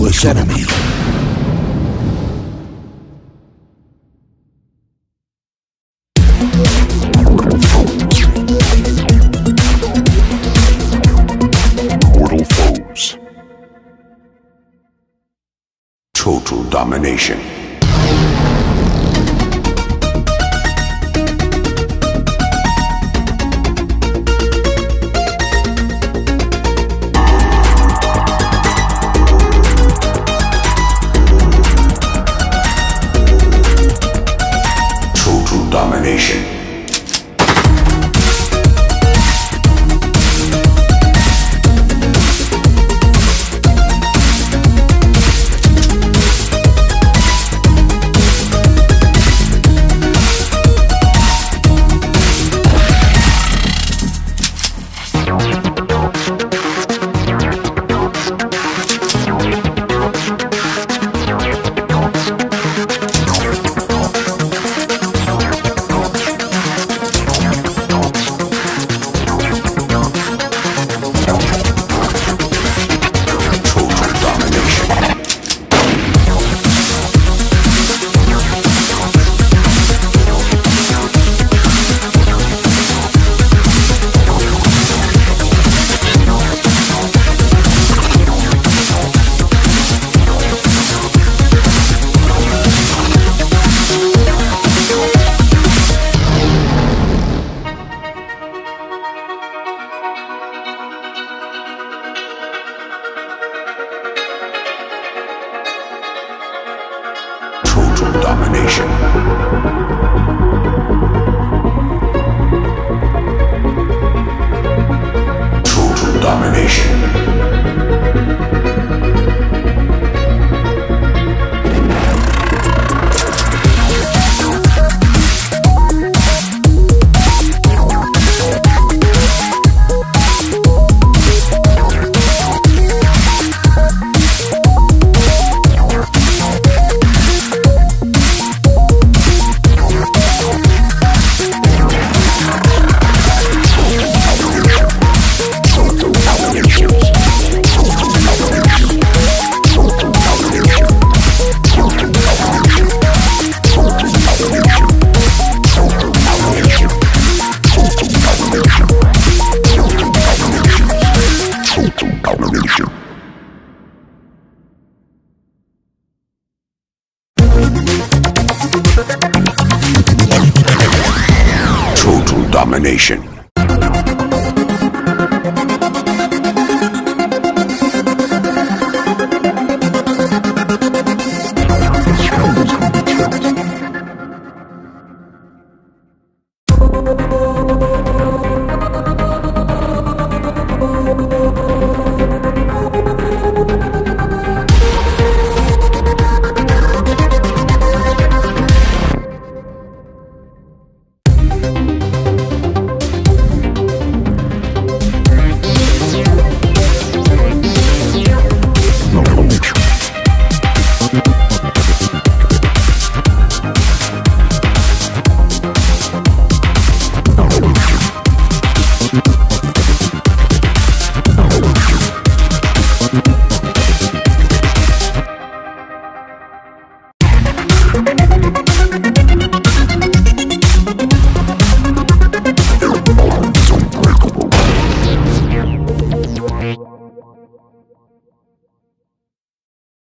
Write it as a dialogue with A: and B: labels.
A: arch enemy.
B: Mortal foes. Total domination. Domination. Total domination. Total domination. Total